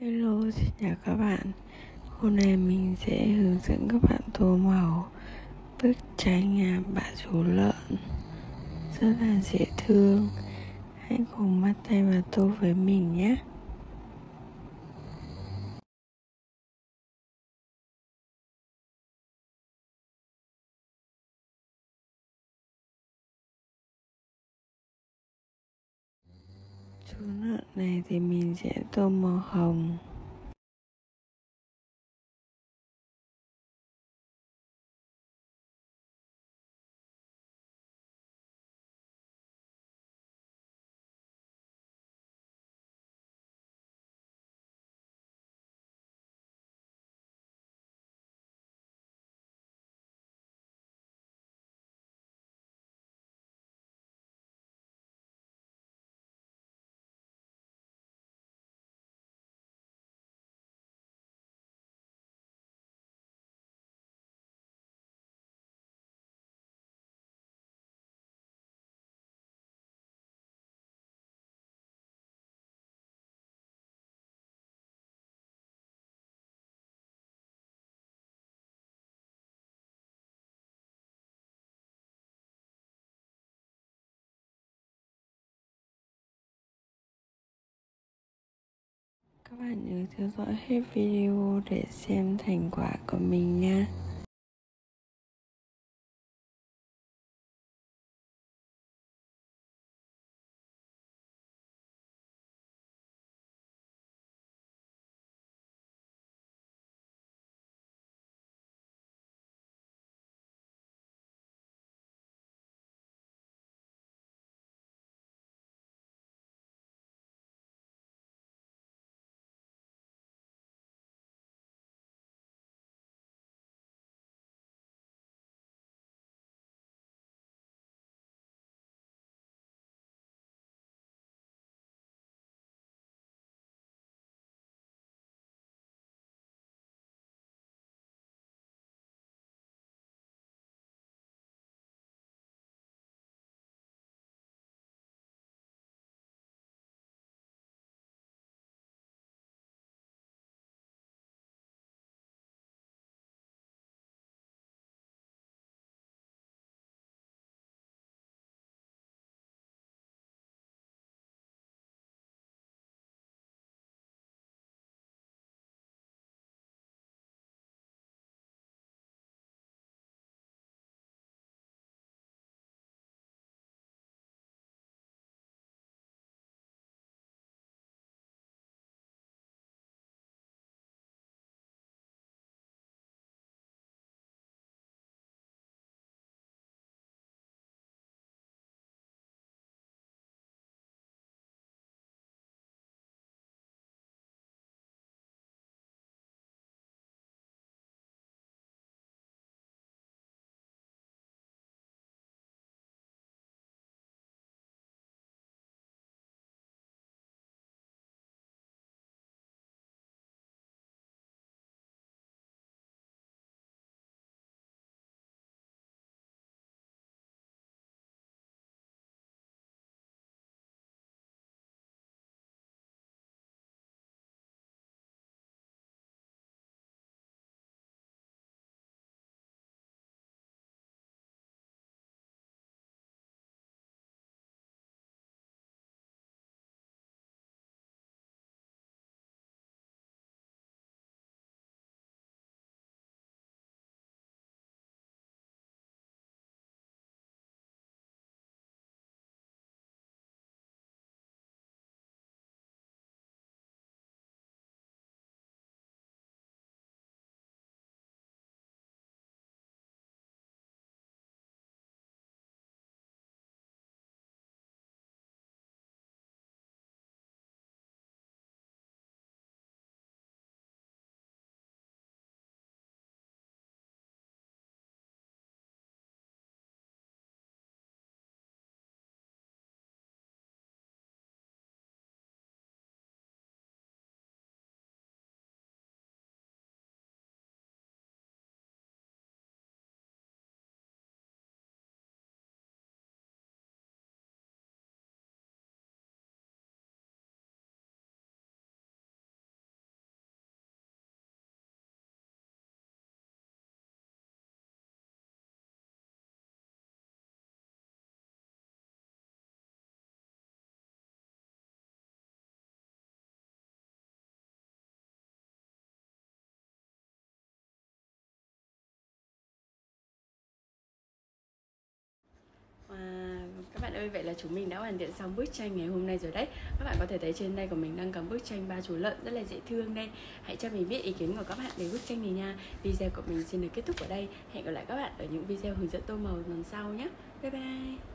Hello, xin chào các bạn. Hôm nay mình sẽ hướng dẫn các bạn tô màu bức tranh nhà bà chú lợn. Rất là dễ thương. Hãy cùng bắt tay vào tô với mình nhé. Chú lợn này thì mình sẽ tô màu hồng. Các bạn nhớ theo dõi hết video để xem thành quả của mình nha. Bạn ơi, vậy là chúng mình đã hoàn thiện xong bức tranh ngày hôm nay rồi đấy. Các bạn có thể thấy trên đây của mình đang cầm bức tranh ba chú lợn rất là dễ thương đây. Hãy cho mình biết ý kiến của các bạn về bức tranh này nha. Video của mình xin được kết thúc ở đây. Hẹn gặp lại các bạn ở những video hướng dẫn tô màu lần sau nhé. Bye bye.